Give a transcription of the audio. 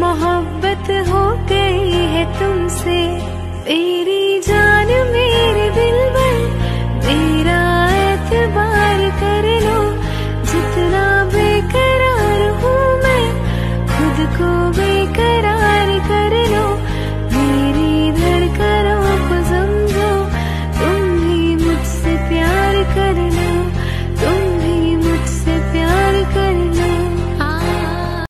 मोहब्बत हो गई है तुमसे। मेरी जान मेरे दिल में मेरा एतबार कर लो। जितना बेकरार हूँ मैं, खुद को बेकरार